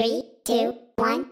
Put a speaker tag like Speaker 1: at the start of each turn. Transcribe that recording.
Speaker 1: Three, two, one.